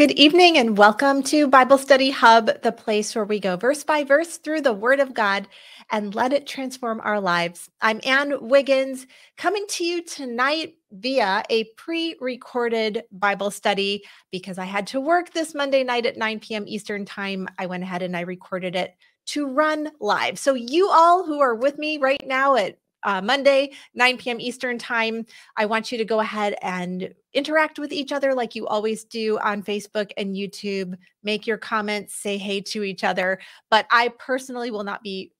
Good evening and welcome to Bible Study Hub, the place where we go verse by verse through the Word of God and let it transform our lives. I'm Ann Wiggins coming to you tonight via a pre recorded Bible study because I had to work this Monday night at 9 p.m. Eastern Time. I went ahead and I recorded it to run live. So, you all who are with me right now at uh, Monday, 9 p.m. Eastern Time. I want you to go ahead and interact with each other like you always do on Facebook and YouTube. Make your comments, say hey to each other. But I personally will not be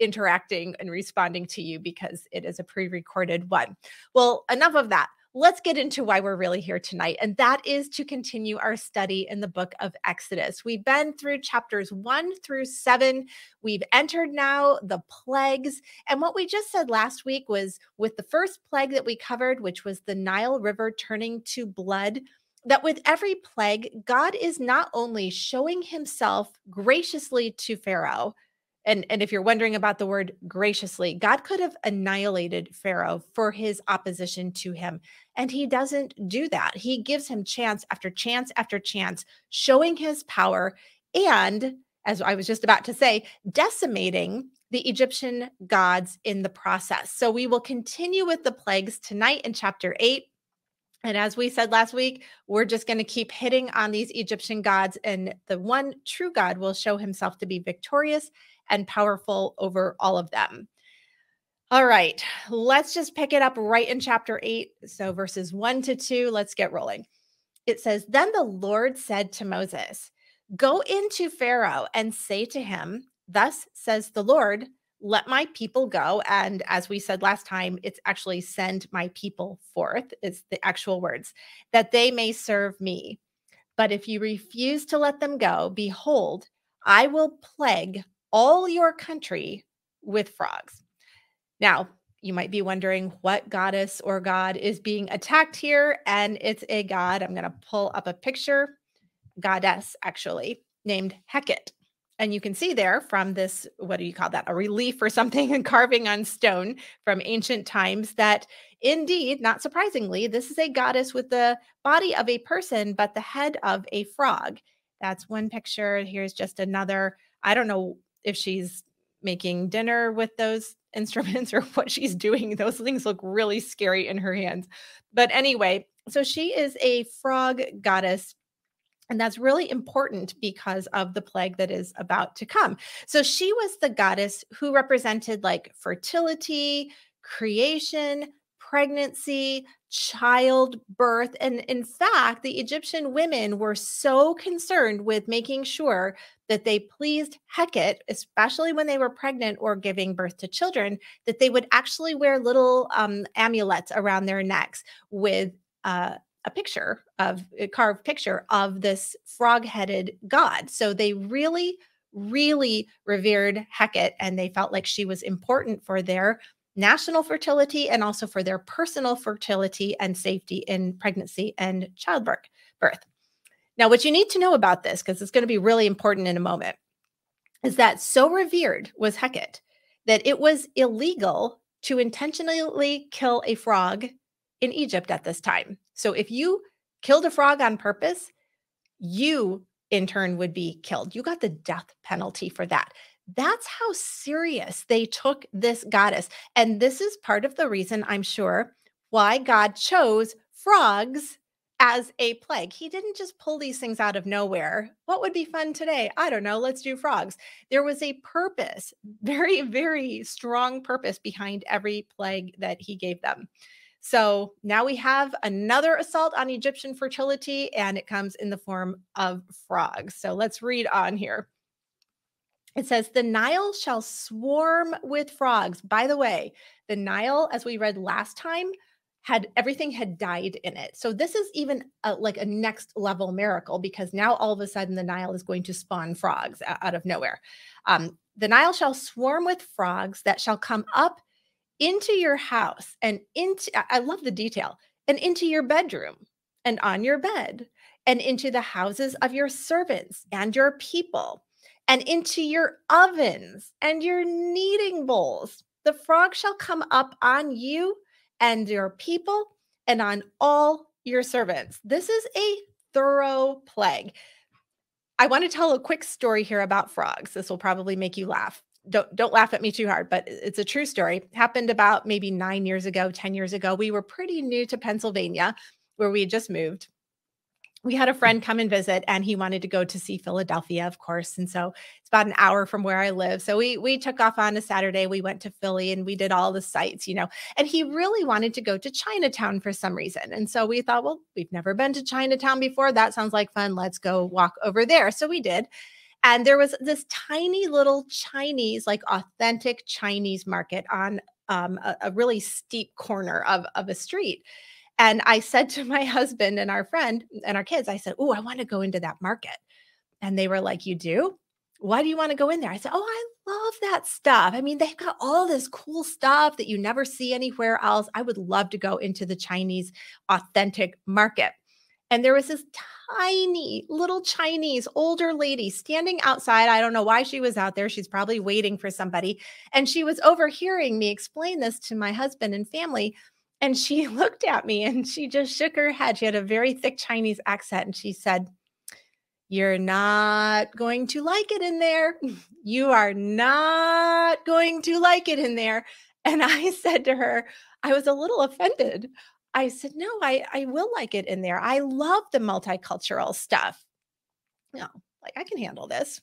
interacting and responding to you because it is a pre recorded one. Well, enough of that let's get into why we're really here tonight. And that is to continue our study in the book of Exodus. We've been through chapters one through seven. We've entered now the plagues. And what we just said last week was with the first plague that we covered, which was the Nile River turning to blood. That with every plague, God is not only showing himself graciously to Pharaoh, and and if you're wondering about the word graciously god could have annihilated pharaoh for his opposition to him and he doesn't do that. He gives him chance after chance after chance showing his power and as i was just about to say decimating the egyptian gods in the process. So we will continue with the plagues tonight in chapter 8 and as we said last week, we're just going to keep hitting on these Egyptian gods, and the one true God will show himself to be victorious and powerful over all of them. All right, let's just pick it up right in chapter 8. So, verses 1 to 2, let's get rolling. It says, Then the Lord said to Moses, Go into Pharaoh and say to him, Thus says the Lord, let my people go. And as we said last time, it's actually send my people forth, is the actual words, that they may serve me. But if you refuse to let them go, behold, I will plague all your country with frogs. Now, you might be wondering what goddess or god is being attacked here. And it's a god. I'm going to pull up a picture, goddess actually, named Heket. And you can see there from this, what do you call that? A relief or something, and carving on stone from ancient times that indeed, not surprisingly, this is a goddess with the body of a person, but the head of a frog. That's one picture. Here's just another. I don't know if she's making dinner with those instruments or what she's doing. Those things look really scary in her hands. But anyway, so she is a frog goddess. And that's really important because of the plague that is about to come. So she was the goddess who represented like fertility, creation, pregnancy, childbirth. And in fact, the Egyptian women were so concerned with making sure that they pleased Heket, especially when they were pregnant or giving birth to children, that they would actually wear little um, amulets around their necks with uh, a picture of a carved picture of this frog headed god. So they really, really revered Heket and they felt like she was important for their national fertility and also for their personal fertility and safety in pregnancy and childbirth. Birth. Now, what you need to know about this, because it's going to be really important in a moment, is that so revered was Heket that it was illegal to intentionally kill a frog in Egypt at this time. So if you killed a frog on purpose, you in turn would be killed. You got the death penalty for that. That's how serious they took this goddess. And this is part of the reason I'm sure why God chose frogs as a plague. He didn't just pull these things out of nowhere. What would be fun today? I don't know. Let's do frogs. There was a purpose, very, very strong purpose behind every plague that he gave them. So now we have another assault on Egyptian fertility, and it comes in the form of frogs. So let's read on here. It says, The Nile shall swarm with frogs. By the way, the Nile, as we read last time, had everything had died in it. So this is even a, like a next level miracle because now all of a sudden the Nile is going to spawn frogs out of nowhere. Um, the Nile shall swarm with frogs that shall come up into your house and into, I love the detail, and into your bedroom and on your bed and into the houses of your servants and your people and into your ovens and your kneading bowls. The frog shall come up on you and your people and on all your servants. This is a thorough plague. I want to tell a quick story here about frogs. This will probably make you laugh. Don't don't laugh at me too hard, but it's a true story. Happened about maybe 9 years ago, 10 years ago. We were pretty new to Pennsylvania where we had just moved we had a friend come and visit and he wanted to go to see Philadelphia, of course. And so it's about an hour from where I live. So we we took off on a Saturday. We went to Philly and we did all the sites, you know. And he really wanted to go to Chinatown for some reason. And so we thought, well, we've never been to Chinatown before. That sounds like fun. Let's go walk over there. So we did. And there was this tiny little Chinese, like authentic Chinese market on um, a, a really steep corner of, of a street. And I said to my husband and our friend and our kids, I said, Oh, I want to go into that market. And they were like, You do? Why do you want to go in there? I said, Oh, I love that stuff. I mean, they've got all this cool stuff that you never see anywhere else. I would love to go into the Chinese authentic market. And there was this tiny little Chinese older lady standing outside. I don't know why she was out there. She's probably waiting for somebody. And she was overhearing me explain this to my husband and family. And she looked at me and she just shook her head. She had a very thick Chinese accent and she said, You're not going to like it in there. You are not going to like it in there. And I said to her, I was a little offended. I said, No, I, I will like it in there. I love the multicultural stuff. No, like I can handle this.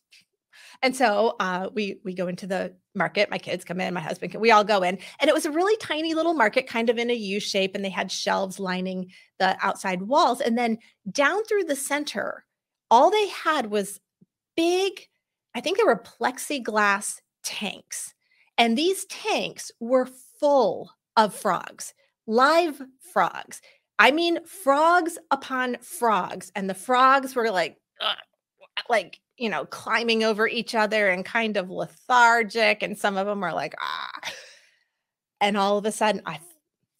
And so uh, we we go into the market. My kids come in, my husband, we all go in, and it was a really tiny little market, kind of in a U shape, and they had shelves lining the outside walls. And then down through the center, all they had was big. I think there were plexiglass tanks, and these tanks were full of frogs, live frogs. I mean, frogs upon frogs, and the frogs were like, like you know, climbing over each other and kind of lethargic. And some of them were like, ah. And all of a sudden, I,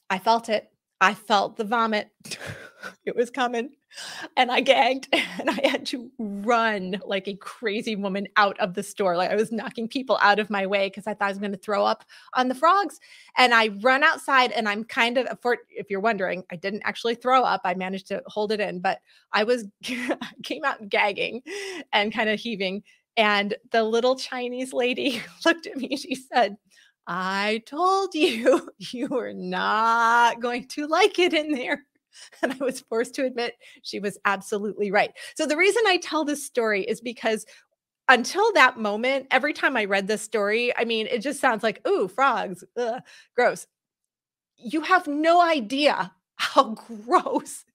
I felt it. I felt the vomit. it was coming. And I gagged and I had to run like a crazy woman out of the store. Like I was knocking people out of my way because I thought I was going to throw up on the frogs. And I run outside and I'm kind of, for if you're wondering, I didn't actually throw up. I managed to hold it in, but I was, came out gagging and kind of heaving. And the little Chinese lady looked at me. She said, I told you, you were not going to like it in there. And I was forced to admit she was absolutely right. So, the reason I tell this story is because until that moment, every time I read this story, I mean, it just sounds like, ooh, frogs, ugh, gross. You have no idea how gross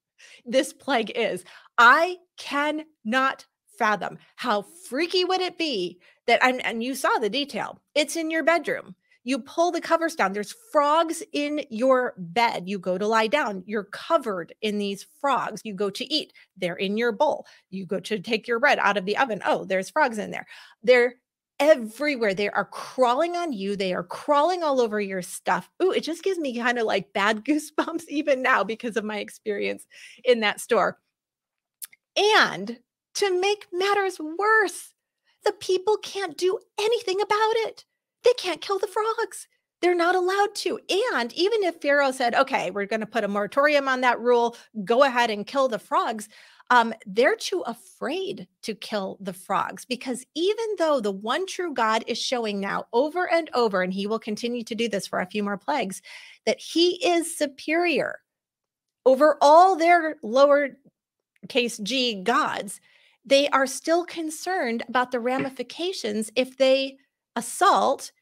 this plague is. I cannot fathom how freaky would it be that, and, and you saw the detail, it's in your bedroom you pull the covers down. There's frogs in your bed. You go to lie down. You're covered in these frogs. You go to eat. They're in your bowl. You go to take your bread out of the oven. Oh, there's frogs in there. They're everywhere. They are crawling on you. They are crawling all over your stuff. Ooh, it just gives me kind of like bad goosebumps even now because of my experience in that store. And to make matters worse, the people can't do anything about it they can't kill the frogs. They're not allowed to. And even if Pharaoh said, okay, we're going to put a moratorium on that rule, go ahead and kill the frogs, um, they're too afraid to kill the frogs because even though the one true God is showing now over and over, and he will continue to do this for a few more plagues, that he is superior over all their lower case g gods, they are still concerned about the ramifications if they assault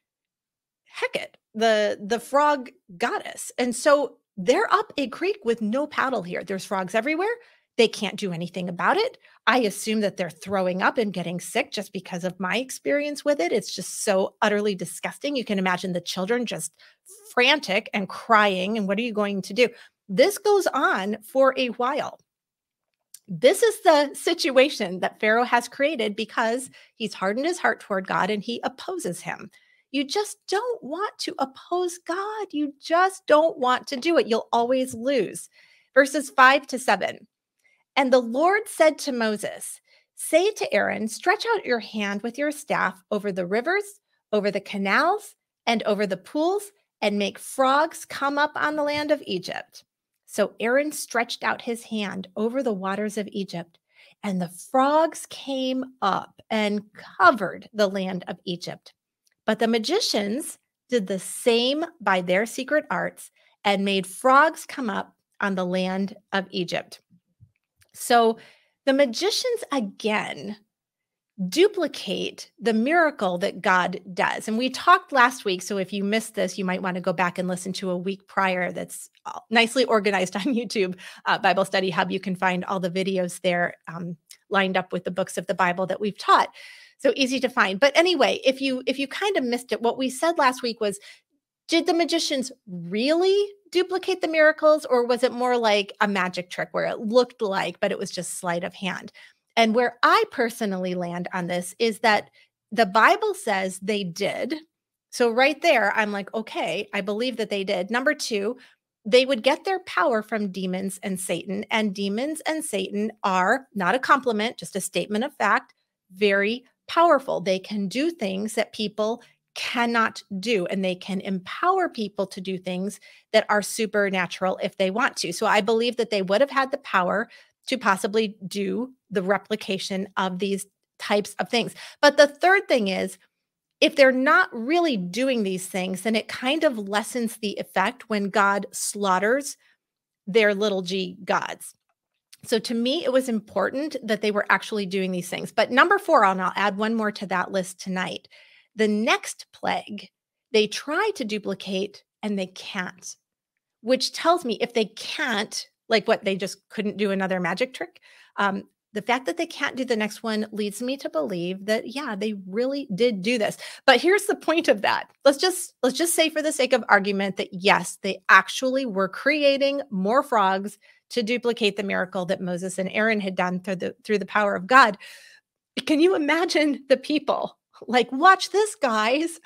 Heket, the the frog goddess. And so they're up a creek with no paddle here. There's frogs everywhere. They can't do anything about it. I assume that they're throwing up and getting sick just because of my experience with it. It's just so utterly disgusting. You can imagine the children just frantic and crying. And what are you going to do? This goes on for a while. This is the situation that Pharaoh has created because he's hardened his heart toward God and he opposes him. You just don't want to oppose God. You just don't want to do it. You'll always lose. Verses five to seven. And the Lord said to Moses, Say to Aaron, stretch out your hand with your staff over the rivers, over the canals, and over the pools, and make frogs come up on the land of Egypt. So Aaron stretched out his hand over the waters of Egypt, and the frogs came up and covered the land of Egypt. But the magicians did the same by their secret arts and made frogs come up on the land of Egypt. So the magicians again duplicate the miracle that God does. And we talked last week. So if you missed this, you might want to go back and listen to a week prior that's uh, nicely organized on YouTube, uh, Bible Study Hub. You can find all the videos there um, lined up with the books of the Bible that we've taught. So easy to find. But anyway, if you if you kind of missed it, what we said last week was did the magicians really duplicate the miracles or was it more like a magic trick where it looked like but it was just sleight of hand and where I personally land on this is that the Bible says they did. So, right there, I'm like, okay, I believe that they did. Number two, they would get their power from demons and Satan. And demons and Satan are not a compliment, just a statement of fact, very powerful. They can do things that people cannot do, and they can empower people to do things that are supernatural if they want to. So, I believe that they would have had the power to possibly do the replication of these types of things. But the third thing is, if they're not really doing these things, then it kind of lessens the effect when God slaughters their little g gods. So to me, it was important that they were actually doing these things. But number four, and I'll add one more to that list tonight. The next plague, they try to duplicate and they can't, which tells me if they can't, like what they just couldn't do another magic trick. Um, the fact that they can't do the next one leads me to believe that yeah they really did do this. But here's the point of that. Let's just let's just say for the sake of argument that yes they actually were creating more frogs to duplicate the miracle that moses and aaron had done through the through the power of god. Can you imagine the people? Like watch this guys.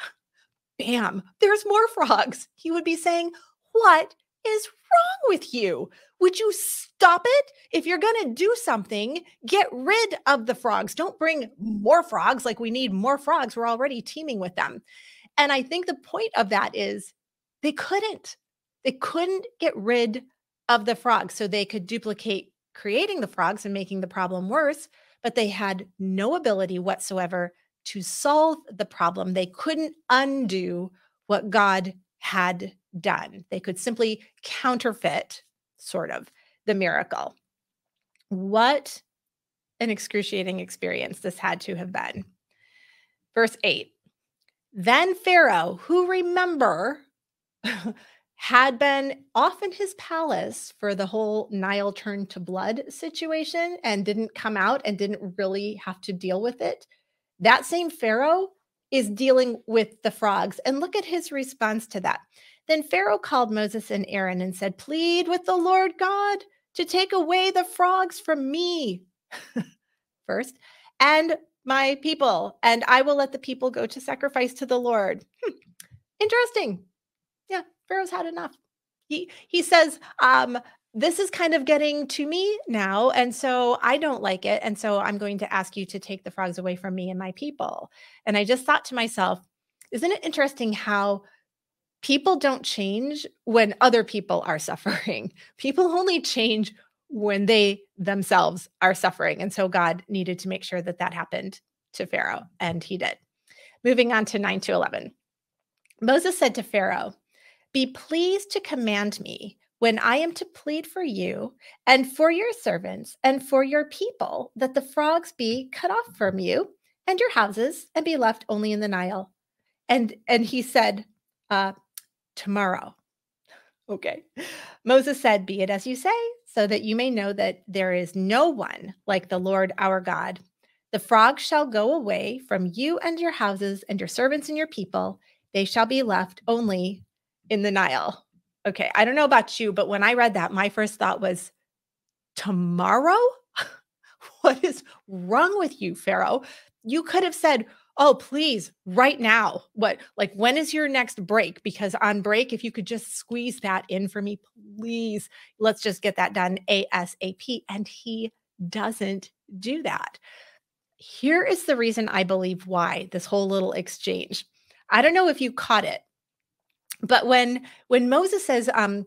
Bam there's more frogs. He would be saying what is wrong with you? Would you stop it? If you're going to do something, get rid of the frogs. Don't bring more frogs like we need more frogs. We're already teeming with them. And I think the point of that is they couldn't. They couldn't get rid of the frogs. So they could duplicate creating the frogs and making the problem worse, but they had no ability whatsoever to solve the problem. They couldn't undo what God had done. They could simply counterfeit, sort of, the miracle. What an excruciating experience this had to have been. Verse 8 Then Pharaoh, who remember, had been off in his palace for the whole Nile turned to blood situation and didn't come out and didn't really have to deal with it. That same Pharaoh is dealing with the frogs. And look at his response to that. Then Pharaoh called Moses and Aaron and said, Plead with the Lord God to take away the frogs from me first and my people, and I will let the people go to sacrifice to the Lord. Hmm. Interesting. Yeah, Pharaoh's had enough. He he says, um, this is kind of getting to me now. And so I don't like it. And so I'm going to ask you to take the frogs away from me and my people. And I just thought to myself, isn't it interesting how people don't change when other people are suffering? People only change when they themselves are suffering. And so God needed to make sure that that happened to Pharaoh, and he did. Moving on to 9 to 11. Moses said to Pharaoh, Be pleased to command me when I am to plead for you and for your servants and for your people that the frogs be cut off from you and your houses and be left only in the Nile. And and he said, uh, tomorrow. Okay. Moses said, Be it as you say, so that you may know that there is no one like the Lord our God. The frogs shall go away from you and your houses and your servants and your people. They shall be left only in the Nile. Okay, I don't know about you, but when I read that, my first thought was, tomorrow? what is wrong with you, Pharaoh? You could have said, oh, please, right now. What, like, when is your next break? Because on break, if you could just squeeze that in for me, please, let's just get that done ASAP. And he doesn't do that. Here is the reason I believe why this whole little exchange. I don't know if you caught it, but when when Moses says, um,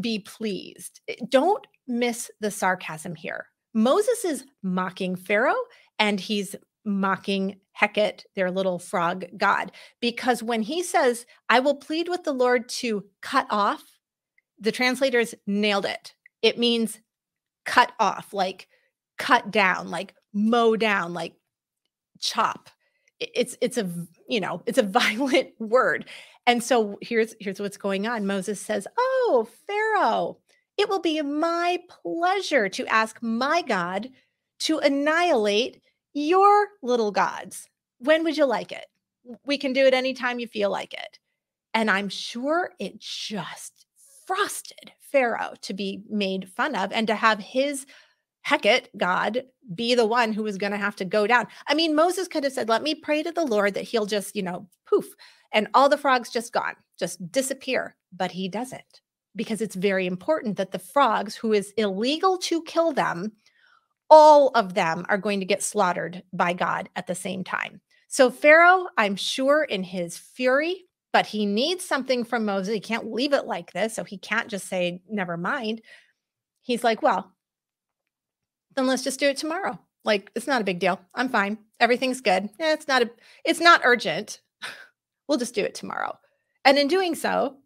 be pleased. Eh, don't miss the sarcasm here. Moses is mocking Pharaoh and he's mocking Heket, their little frog god, because when he says, I will plead with the Lord to cut off, the translators nailed it. It means cut off, like cut down, like mow down, like chop. It's it's a you know, it's a violent word. And so here's here's what's going on. Moses says, "Oh, Pharaoh, it will be my pleasure to ask my God to annihilate your little gods. When would you like it? We can do it anytime you feel like it." And I'm sure it just frosted Pharaoh to be made fun of and to have his Heket, God, be the one who was going to have to go down. I mean, Moses could have said, Let me pray to the Lord that he'll just, you know, poof, and all the frogs just gone, just disappear. But he doesn't because it's very important that the frogs, who is illegal to kill them, all of them are going to get slaughtered by God at the same time. So, Pharaoh, I'm sure in his fury, but he needs something from Moses. He can't leave it like this. So, he can't just say, Never mind. He's like, Well, then let's just do it tomorrow. Like it's not a big deal. I'm fine. Everything's good. Yeah, it's not a it's not urgent. we'll just do it tomorrow. And in doing so,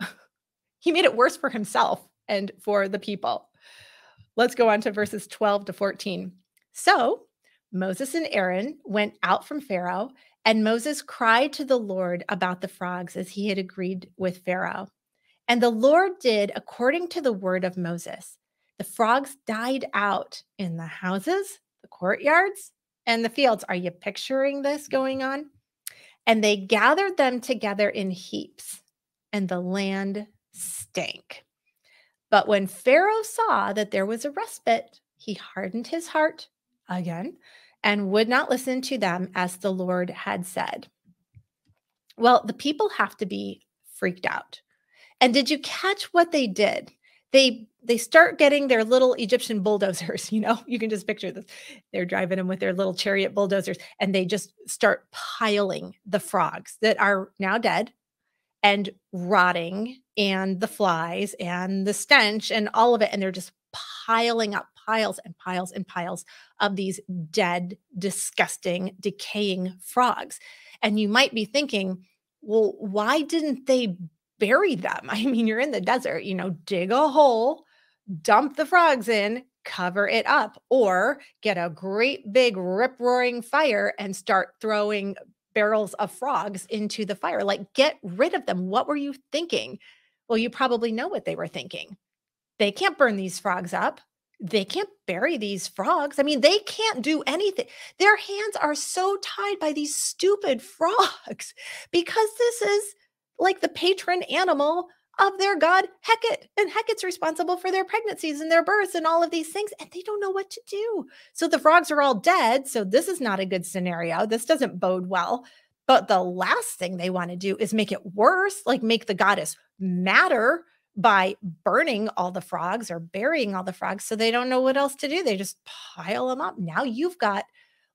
he made it worse for himself and for the people. Let's go on to verses 12 to 14. So Moses and Aaron went out from Pharaoh, and Moses cried to the Lord about the frogs as he had agreed with Pharaoh. And the Lord did according to the word of Moses. The frogs died out in the houses, the courtyards, and the fields. Are you picturing this going on? And they gathered them together in heaps, and the land stank. But when Pharaoh saw that there was a respite, he hardened his heart again and would not listen to them as the Lord had said. Well, the people have to be freaked out. And did you catch what they did? They they start getting their little Egyptian bulldozers, you know, you can just picture this. They're driving them with their little chariot bulldozers and they just start piling the frogs that are now dead and rotting and the flies and the stench and all of it. And they're just piling up piles and piles and piles of these dead, disgusting, decaying frogs. And you might be thinking, well, why didn't they bury them? I mean, you're in the desert, you know, dig a hole dump the frogs in, cover it up, or get a great big rip roaring fire and start throwing barrels of frogs into the fire. Like, get rid of them. What were you thinking? Well, you probably know what they were thinking. They can't burn these frogs up. They can't bury these frogs. I mean, they can't do anything. Their hands are so tied by these stupid frogs because this is like the patron animal of their god Heket. And Heket's responsible for their pregnancies and their births and all of these things. And they don't know what to do. So the frogs are all dead. So this is not a good scenario. This doesn't bode well. But the last thing they want to do is make it worse, like make the goddess matter by burning all the frogs or burying all the frogs. So they don't know what else to do. They just pile them up. Now you've got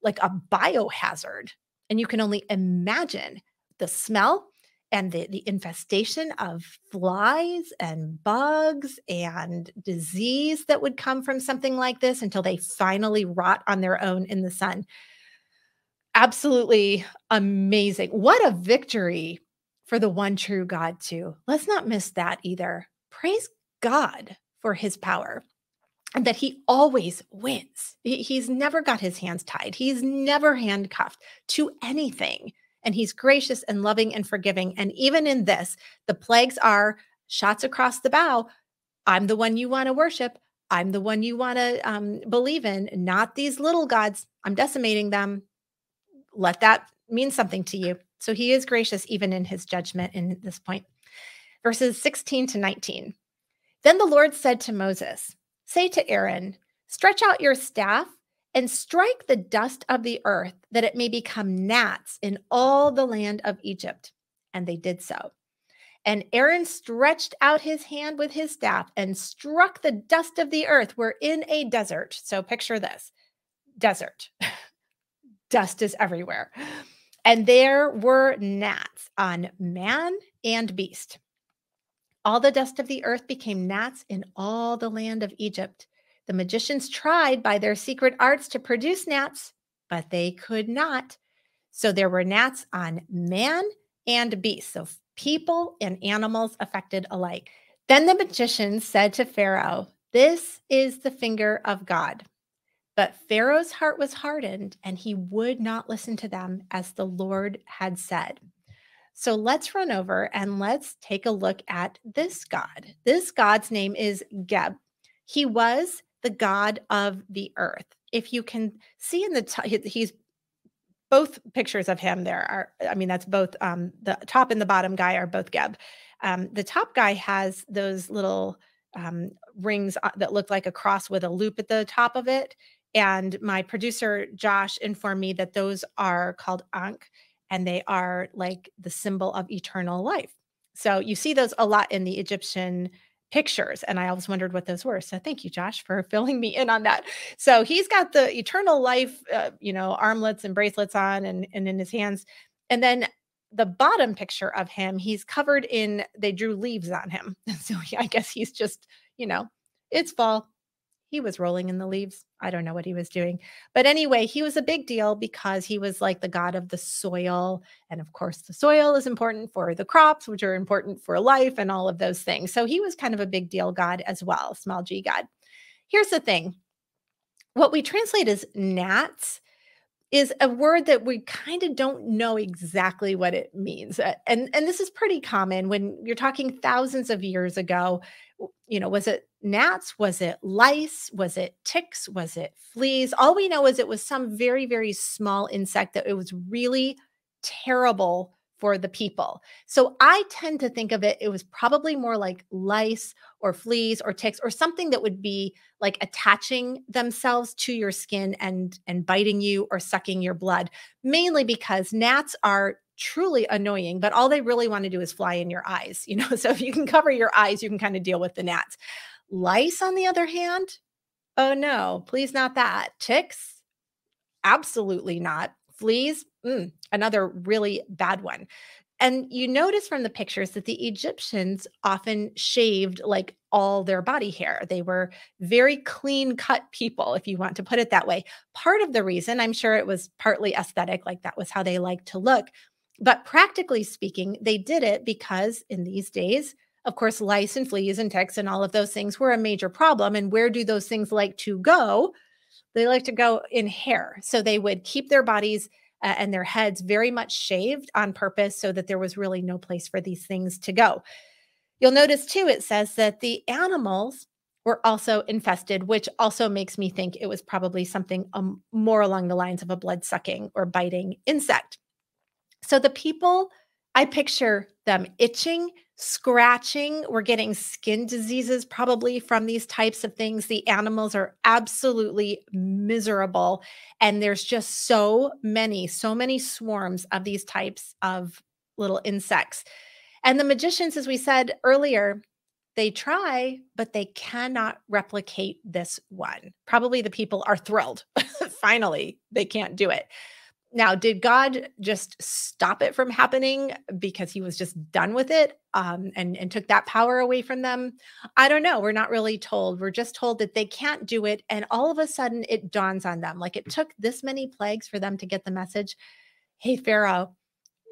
like a biohazard. And you can only imagine the smell and the, the infestation of flies and bugs and disease that would come from something like this until they finally rot on their own in the sun. Absolutely amazing. What a victory for the one true God, too. Let's not miss that either. Praise God for his power and that he always wins. He's never got his hands tied, he's never handcuffed to anything and he's gracious and loving and forgiving. And even in this, the plagues are shots across the bow. I'm the one you want to worship. I'm the one you want to um, believe in, not these little gods. I'm decimating them. Let that mean something to you. So he is gracious even in his judgment in this point. Verses 16 to 19. Then the Lord said to Moses, Say to Aaron, stretch out your staff and strike the dust of the earth that it may become gnats in all the land of Egypt. And they did so. And Aaron stretched out his hand with his staff and struck the dust of the earth. We're in a desert. So picture this desert. dust is everywhere. And there were gnats on man and beast. All the dust of the earth became gnats in all the land of Egypt. The magicians tried by their secret arts to produce gnats, but they could not. So there were gnats on man and beast, so people and animals affected alike. Then the magicians said to Pharaoh, This is the finger of God. But Pharaoh's heart was hardened, and he would not listen to them as the Lord had said. So let's run over and let's take a look at this God. This God's name is Geb. He was the God of the earth. If you can see in the t- he's both pictures of him there are i mean that's both um the top and the bottom guy are both geb. Um the top guy has those little um rings uh, that look like a cross with a loop at the top of it. And my producer josh informed me that those are called ankh and they are like the symbol of eternal life. So you see those a lot in the egyptian pictures and i always wondered what those were so thank you josh for filling me in on that. So he's got the eternal life uh, you know armlets and bracelets on and, and in his hands and then the bottom picture of him he's covered in they drew leaves on him. So i guess he's just you know it's fall. He was rolling in the leaves. I don't know what he was doing. But anyway, he was a big deal because he was like the god of the soil. And of course, the soil is important for the crops, which are important for life and all of those things. So he was kind of a big deal god as well, small g god. Here's the thing what we translate as gnats is a word that we kind of don't know exactly what it means. And and this is pretty common when you're talking thousands of years ago. You know, was it gnats? Was it lice? Was it ticks? Was it fleas? All we know is it was some very very small insect that it was really terrible for the people. So I tend to think of it, it was probably more like lice or fleas or ticks or something that would be like attaching themselves to your skin and and biting you or sucking your blood, mainly because gnats are truly annoying, but all they really want to do is fly in your eyes, you know. So if you can cover your eyes, you can kind of deal with the gnats. Lice, on the other hand, oh no, please not that. Ticks, absolutely not. Fleas, mm, another really bad one. And you notice from the pictures that the Egyptians often shaved like all their body hair. They were very clean cut people, if you want to put it that way. Part of the reason, I'm sure it was partly aesthetic, like that was how they liked to look. But practically speaking, they did it because in these days, of course, lice and fleas and ticks and all of those things were a major problem. And where do those things like to go? They like to go in hair. So they would keep their bodies uh, and their heads very much shaved on purpose so that there was really no place for these things to go. You'll notice too, it says that the animals were also infested, which also makes me think it was probably something um, more along the lines of a blood sucking or biting insect. So the people, I picture them itching, scratching. We're getting skin diseases probably from these types of things. The animals are absolutely miserable. And there's just so many, so many swarms of these types of little insects. And the magicians, as we said earlier, they try, but they cannot replicate this one. Probably the people are thrilled. Finally, they can't do it. Now, did God just stop it from happening because he was just done with it um, and, and took that power away from them? I don't know. We're not really told. We're just told that they can't do it. And all of a sudden, it dawns on them. Like it took this many plagues for them to get the message Hey, Pharaoh,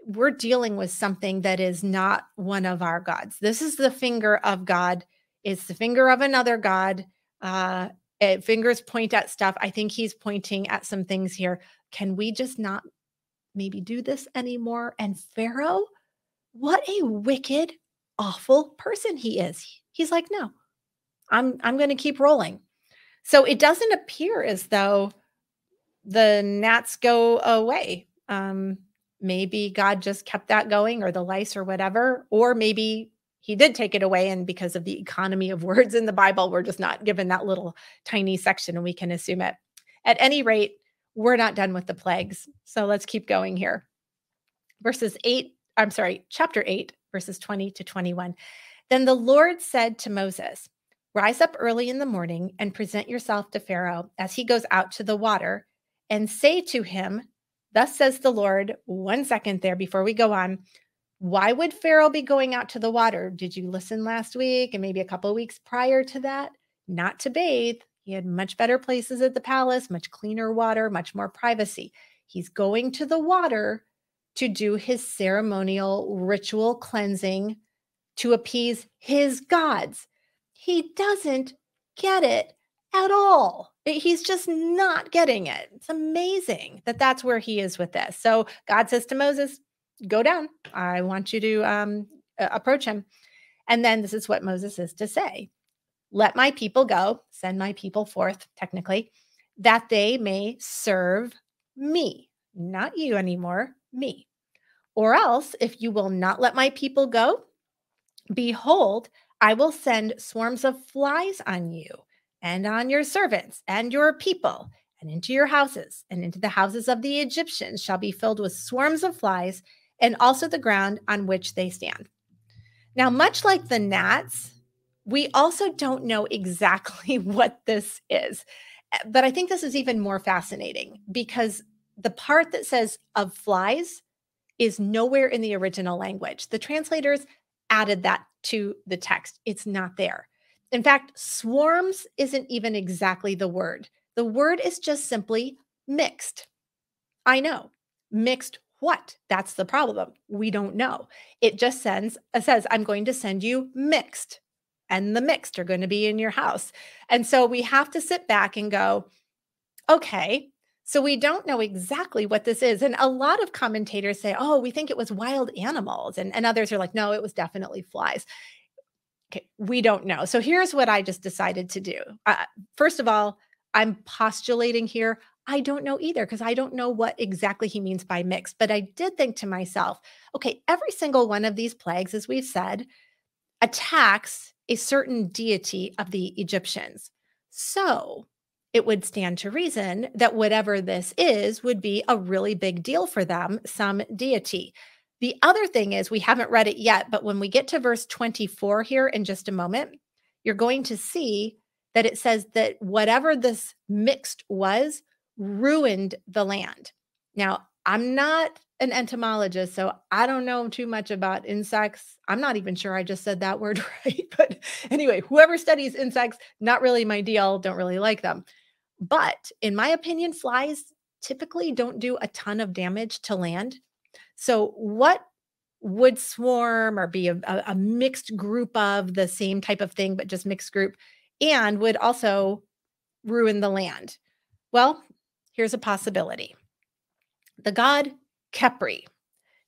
we're dealing with something that is not one of our gods. This is the finger of God, it's the finger of another God. Uh, fingers point at stuff. I think he's pointing at some things here can we just not maybe do this anymore? And Pharaoh, what a wicked, awful person he is. He's like, no, I'm I'm going to keep rolling. So it doesn't appear as though the gnats go away. Um, maybe God just kept that going, or the lice, or whatever, or maybe he did take it away. And because of the economy of words in the Bible, we're just not given that little tiny section and we can assume it. At any rate, we're not done with the plagues. So let's keep going here. Verses 8, I'm sorry, chapter 8, verses 20 to 21. Then the Lord said to Moses, Rise up early in the morning and present yourself to Pharaoh as he goes out to the water, and say to him, Thus says the Lord, one second there before we go on, Why would Pharaoh be going out to the water? Did you listen last week and maybe a couple of weeks prior to that? Not to bathe. He had much better places at the palace, much cleaner water, much more privacy. He's going to the water to do his ceremonial ritual cleansing to appease his gods. He doesn't get it at all. He's just not getting it. It's amazing that that's where he is with this. So God says to Moses, Go down. I want you to um, approach him. And then this is what Moses is to say Let my people go, send my people forth, technically, that they may serve me, not you anymore, me. Or else, if you will not let my people go, behold, I will send swarms of flies on you and on your servants and your people, and into your houses, and into the houses of the Egyptians shall be filled with swarms of flies, and also the ground on which they stand. Now, much like the gnats, we also don't know exactly what this is. Eh, but I think this is even more fascinating because the part that says of flies is nowhere in the original language. The translators added that to the text, it's not there. In fact, swarms isn't even exactly the word. The word is just simply mixed. I know. Mixed what? That's the problem. We don't know. It just sends it says I'm going to send you mixed. And the mixed are going to be in your house. And so we have to sit back and go, okay, so we don't know exactly what this is. And a lot of commentators say, oh, we think it was wild animals. And, and others are like, no, it was definitely flies. Okay, we don't know. So here's what I just decided to do. Uh, first of all, I'm postulating here. I don't know either because I don't know what exactly he means by mixed. But I did think to myself, okay, every single one of these plagues, as we've said, attacks a certain deity of the Egyptians. So it would stand to reason that whatever this is would be a really big deal for them, some deity. The other thing is, we haven't read it yet, but when we get to verse 24 here in just a moment, you're going to see that it says that whatever this mixed was ruined the land. Now, I'm not an entomologist, so I don't know too much about insects. I'm not even sure I just said that word right. But anyway, whoever studies insects, not really my deal, don't really like them. But in my opinion, flies typically don't do a ton of damage to land. So, what would swarm or be a, a, mixed group of the same type of thing, but just mixed group, and would also ruin the land? Well, here's a possibility. The god Khepri.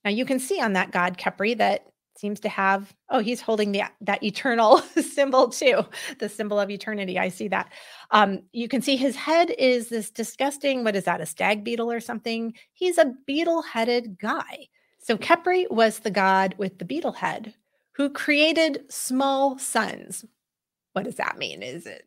Now, you can see on that god Khepri that seems to have oh he's holding the that eternal symbol too the symbol of eternity. I see that. Um you can see his head is this disgusting what is that a stag beetle or something? He's a beetle headed guy. So khepri was the god with the beetle head who created small suns. What does that mean? Is it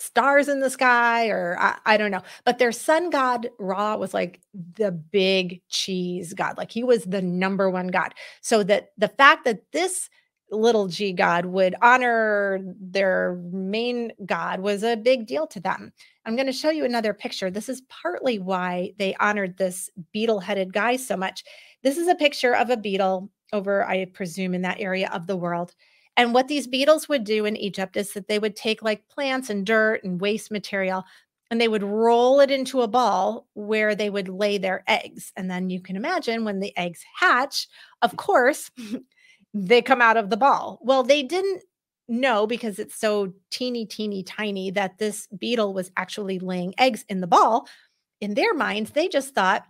stars in the sky or I, I, don't know. But their sun god ra was like the big cheese god like he was the number one god. So that the fact that this little g god would honor their main god was a big deal to them. I'm going to show you another picture. This is partly why they honored this beetle headed guy so much. This is a picture of a beetle over i presume in that area of the world and what these beetles would do in Egypt is that they would take like plants and dirt and waste material and they would roll it into a ball where they would lay their eggs. And then you can imagine when the eggs hatch, of course, they come out of the ball. Well, they didn't know because it's so teeny, teeny, tiny that this beetle was actually laying eggs in the ball. In their minds, they just thought,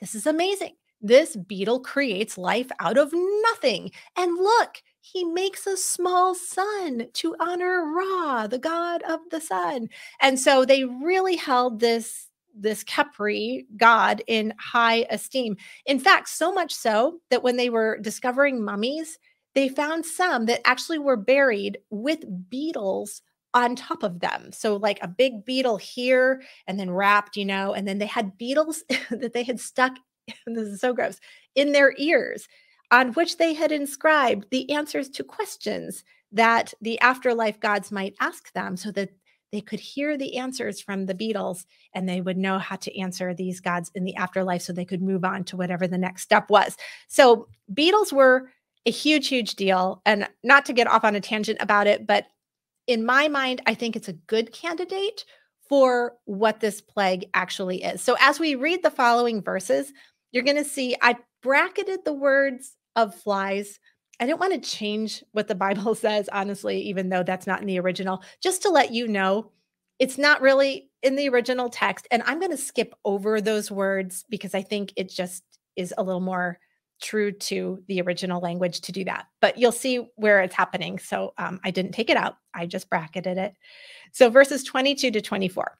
this is amazing. This beetle creates life out of nothing. And look, he makes a small sun to honor Ra, the god of the sun. And so they really held this this Khepri god in high esteem. In fact, so much so that when they were discovering mummies, they found some that actually were buried with beetles on top of them. So, like a big beetle here and then wrapped, you know, and then they had beetles that they had stuck, this is so gross, in their ears on which they had inscribed the answers to questions that the afterlife gods might ask them so that they could hear the answers from the beetles and they would know how to answer these gods in the afterlife so they could move on to whatever the next step was. So, beetles were a huge, huge deal. And not to get off on a tangent about it, but in my mind, I think it's a good candidate for what this plague actually is. So, as we read the following verses, you're going to see I bracketed the words of flies. I didn't want to change what the Bible says, honestly, even though that's not in the original, just to let you know it's not really in the original text. And I'm going to skip over those words because I think it just is a little more true to the original language to do that. But you'll see where it's happening. So um, I didn't take it out, I just bracketed it. So verses 22 to 24.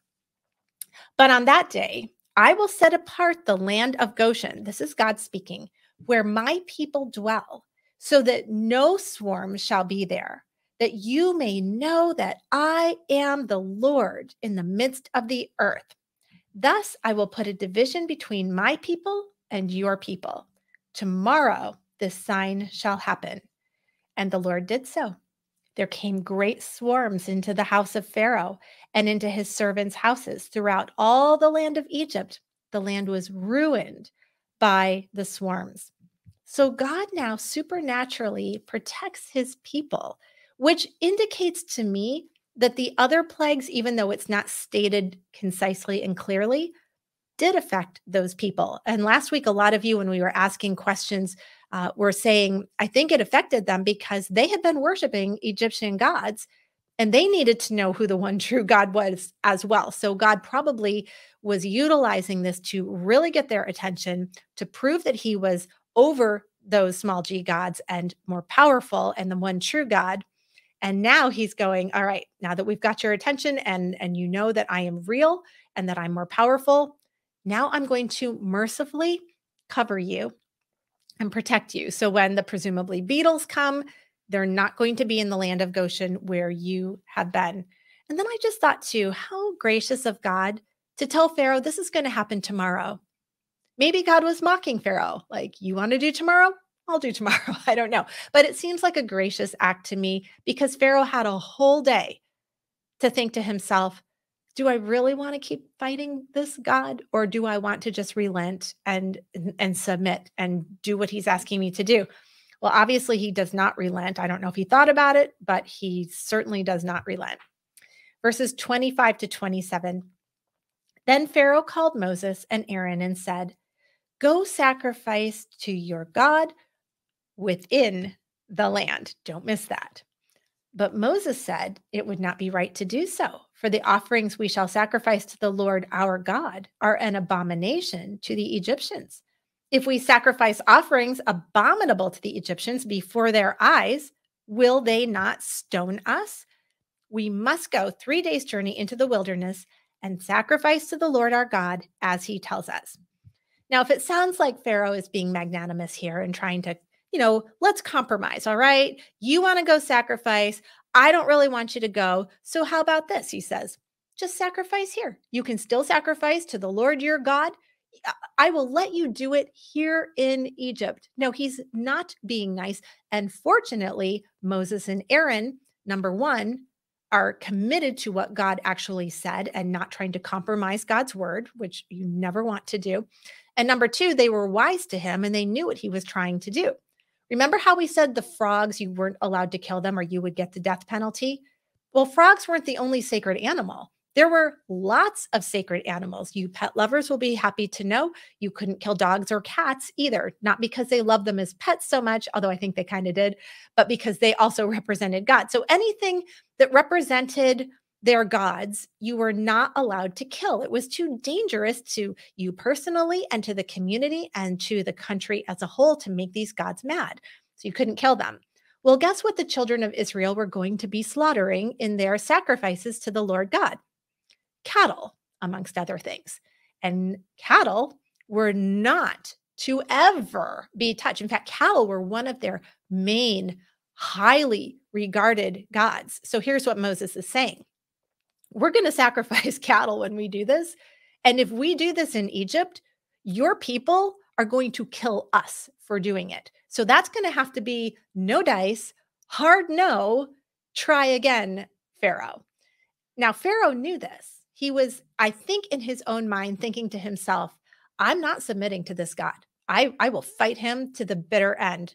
But on that day, I will set apart the land of Goshen. This is God speaking, where my people dwell, so that no swarm shall be there, that you may know that I am the Lord in the midst of the earth. Thus I will put a division between my people and your people. Tomorrow this sign shall happen. And the Lord did so. There came great swarms into the house of Pharaoh and into his servants' houses throughout all the land of Egypt. The land was ruined by the swarms. So God now supernaturally protects his people, which indicates to me that the other plagues, even though it's not stated concisely and clearly, did affect those people. And last week, a lot of you, when we were asking questions, uh, were saying, I think it affected them because they had been worshiping Egyptian gods and they needed to know who the one true God was as well. So God probably was utilizing this to really get their attention to prove that he was over those small g gods and more powerful and the one true God. And now he's going, all right, now that we've got your attention and and you know that I am real and that I'm more powerful, now I'm going to mercifully cover you and protect you. So when the presumably beetles come, they're not going to be in the land of Goshen where you have been. And then I just thought too, how gracious of God to tell Pharaoh this is going to happen tomorrow. Maybe God was mocking Pharaoh, like, you want to do tomorrow? I'll do tomorrow. I don't know. But it seems like a gracious act to me because Pharaoh had a whole day to think to himself, do I really want to keep fighting this God or do I want to just relent and and submit and do what he's asking me to do? Well, obviously he does not relent. I don't know if he thought about it, but he certainly does not relent. Verses 25 to 27. Then Pharaoh called Moses and Aaron and said, "Go sacrifice to your God within the land." Don't miss that. But Moses said it would not be right to do so, for the offerings we shall sacrifice to the Lord our God are an abomination to the Egyptians. If we sacrifice offerings abominable to the Egyptians before their eyes, will they not stone us? We must go three days' journey into the wilderness and sacrifice to the Lord our God as he tells us. Now, if it sounds like Pharaoh is being magnanimous here and trying to you know, let's compromise. All right. You want to go sacrifice. I don't really want you to go. So, how about this? He says, just sacrifice here. You can still sacrifice to the Lord your God. I will let you do it here in Egypt. No, he's not being nice. And fortunately, Moses and Aaron, number one, are committed to what God actually said and not trying to compromise God's word, which you never want to do. And number two, they were wise to him and they knew what he was trying to do. Remember how we said the frogs, you weren't allowed to kill them or you would get the death penalty? Well, frogs weren't the only sacred animal. There were lots of sacred animals. You pet lovers will be happy to know you couldn't kill dogs or cats either, not because they loved them as pets so much, although I think they kind of did, but because they also represented God. So anything that represented their gods, you were not allowed to kill. It was too dangerous to you personally and to the community and to the country as a whole to make these gods mad. So you couldn't kill them. Well, guess what the children of Israel were going to be slaughtering in their sacrifices to the Lord God? Cattle, amongst other things. And cattle were not to ever be touched. In fact, cattle were one of their main, highly regarded gods. So here's what Moses is saying we're going to sacrifice cattle when we do this. And if we do this in Egypt, your people are going to kill us for doing it. So that's going to have to be no dice, hard no, try again, Pharaoh. Now, Pharaoh knew this. He was, I think, in his own mind, thinking to himself, I'm not submitting to this God. I, I will fight him to the bitter end.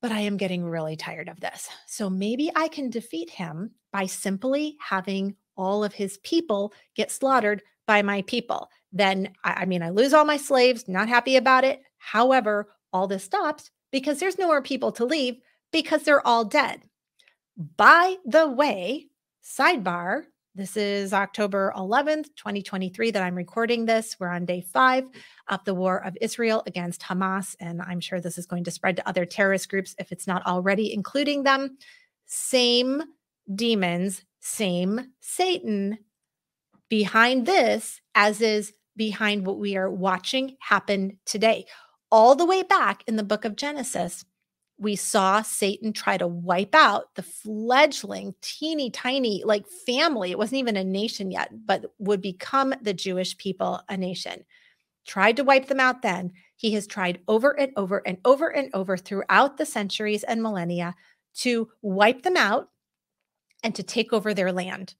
But I am getting really tired of this. So maybe I can defeat him by simply having all of his people get slaughtered by my people. Then, I, I mean, I lose all my slaves, not happy about it. However, all this stops because there's no more people to leave because they're all dead. By the way, sidebar, this is October 11th, 2023, that I'm recording this. We're on day five of the war of Israel against Hamas. And I'm sure this is going to spread to other terrorist groups if it's not already including them. Same demons, same Satan behind this, as is behind what we are watching happen today. All the way back in the book of Genesis, we saw Satan try to wipe out the fledgling, teeny tiny, like family. It wasn't even a nation yet, but would become the Jewish people a nation. Tried to wipe them out then. He has tried over and over and over and over throughout the centuries and millennia to wipe them out and to take over their land.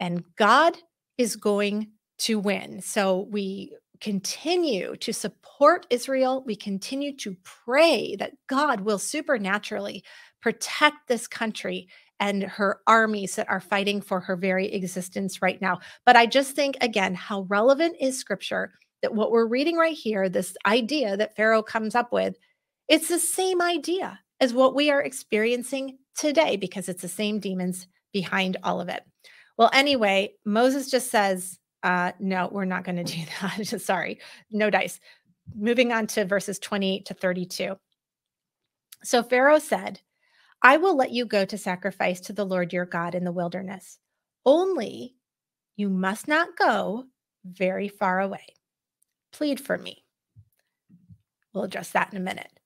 And God is going to win. So we continue to support Israel. We continue to pray that God will supernaturally protect this country and her armies that are fighting for her very existence right now. But I just think, again, how relevant is scripture that what we're reading right here, this idea that Pharaoh comes up with, it's the same idea as what we are experiencing today because it's the same demons behind all of it. Well, anyway, Moses just says, uh, no, we're not going to do that. Sorry, no dice. Moving on to verses 28 to 32. So Pharaoh said, I will let you go to sacrifice to the Lord your God in the wilderness. Only you must not go very far away. Plead for me. We'll address that in a minute.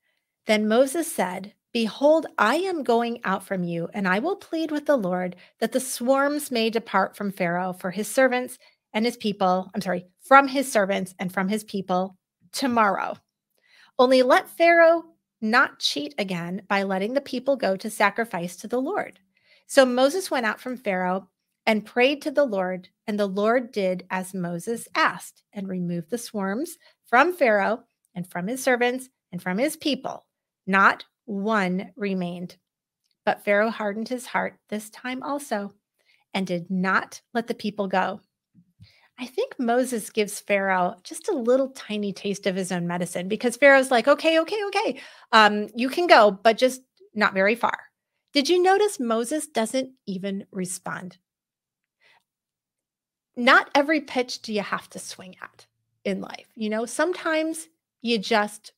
Then Moses said, Behold, I am going out from you, and I will plead with the Lord that the swarms may depart from Pharaoh for his servants and his people, I'm sorry, from his servants and from his people tomorrow. Only let Pharaoh not cheat again by letting the people go to sacrifice to the Lord. So Moses went out from Pharaoh and prayed to the Lord, and the Lord did as Moses asked and removed the swarms from Pharaoh and from his servants and from his people. Not one remained. But Pharaoh hardened his heart this time also and did not let the people go. I think Moses gives Pharaoh just a little tiny taste of his own medicine because Pharaoh's like, okay, okay, okay, um, you can go, but just not very far. Did you notice Moses doesn't even respond? Not every pitch do you have to swing at in life. You know, sometimes you just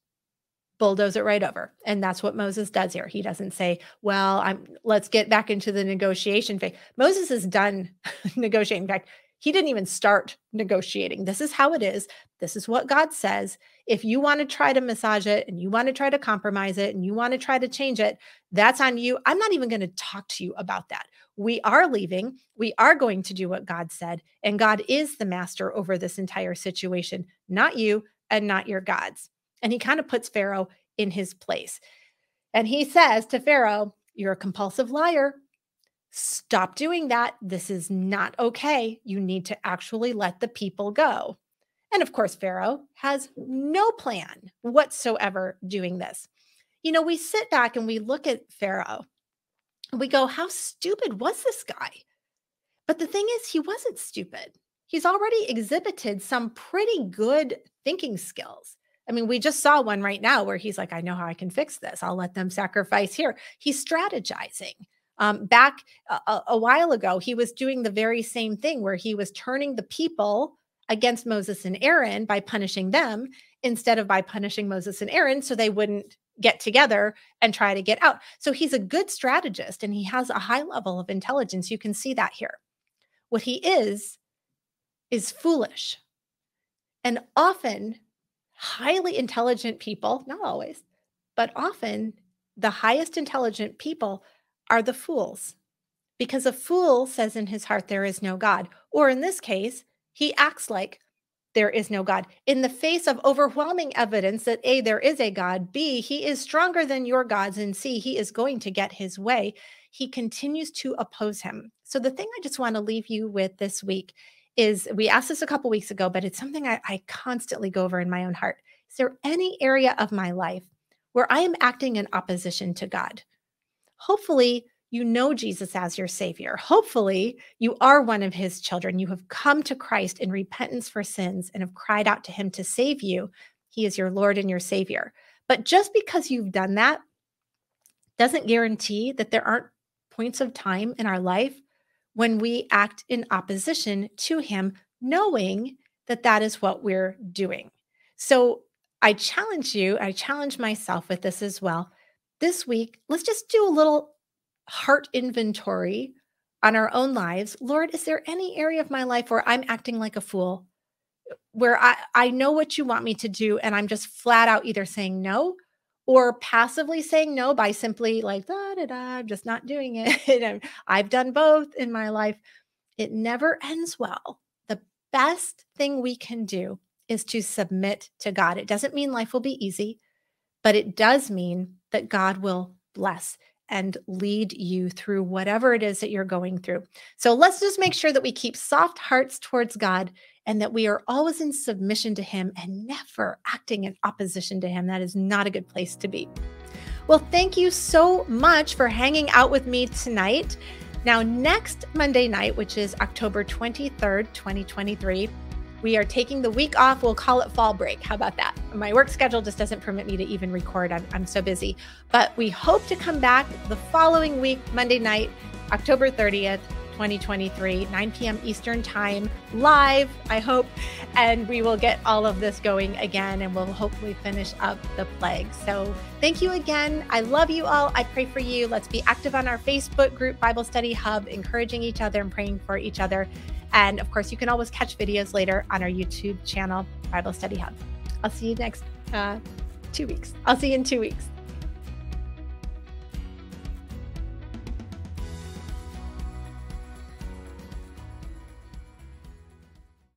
bulldoze it right over. And that's what Moses does here. He doesn't say, well, I'm let's get back into the negotiation phase. Moses is done negotiating. In fact, he didn't even start negotiating. This is how it is. This is what God says. If you want to try to massage it and you want to try to compromise it and you want to try to change it, that's on you. I'm not even going to talk to you about that. We are leaving. We are going to do what God said. And God is the master over this entire situation, not you and not your gods. And he kind of puts Pharaoh in his place. And he says to Pharaoh, You're a compulsive liar. Stop doing that. This is not okay. You need to actually let the people go. And of course, Pharaoh has no plan whatsoever doing this. You know, we sit back and we look at Pharaoh we go, How stupid was this guy? But the thing is, he wasn't stupid. He's already exhibited some pretty good thinking skills. I mean, we just saw one right now where he's like, I know how I can fix this. I'll let them sacrifice here. He's strategizing. Um, back a, a while ago, he was doing the very same thing where he was turning the people against Moses and Aaron by punishing them instead of by punishing Moses and Aaron so they wouldn't get together and try to get out. So he's a good strategist and he has a high level of intelligence. You can see that here. What he is, is foolish. And often, highly intelligent people, not always, but often the highest intelligent people are the fools. Because a fool says in his heart, There is no God. Or in this case, he acts like there is no God. In the face of overwhelming evidence that A, there is a God, B, he is stronger than your gods, and C, he is going to get his way, he continues to oppose him. So, the thing I just want to leave you with this week is we asked this a couple weeks ago, but it's something I, I constantly go over in my own heart. Is there any area of my life where I am acting in opposition to God? Hopefully, you know Jesus as your Savior. Hopefully, you are one of His children. You have come to Christ in repentance for sins and have cried out to Him to save you. He is your Lord and your Savior. But just because you've done that doesn't guarantee that there aren't points of time in our life when we act in opposition to Him, knowing that that is what we're doing. So I challenge you, I challenge myself with this as well. This week, let's just do a little heart inventory on our own lives. Lord, is there any area of my life where I'm acting like a fool? Where I, I know what you want me to do, and I'm just flat out either saying no or passively saying no by simply like, da, da, da, I'm just not doing it. I've done both in my life. It never ends well. The best thing we can do is to submit to God. It doesn't mean life will be easy, but it does mean that God will bless and lead you through whatever it is that you're going through. So let's just make sure that we keep soft hearts towards God and that we are always in submission to Him and never acting in opposition to Him. That is not a good place to be. Well, thank you so much for hanging out with me tonight. Now, next Monday night, which is October 23rd, 2023, we are taking the week off. We'll call it fall break. How about that? My work schedule just doesn't permit me to even record. I'm, I'm so busy. But we hope to come back the following week, Monday night, October 30th. 2023, 9 p.m. Eastern Time, live, I hope. And we will get all of this going again and we'll hopefully finish up the plague. So thank you again. I love you all. I pray for you. Let's be active on our Facebook group, Bible Study Hub, encouraging each other and praying for each other. And of course, you can always catch videos later on our YouTube channel, Bible Study Hub. I'll see you next uh, two weeks. I'll see you in two weeks.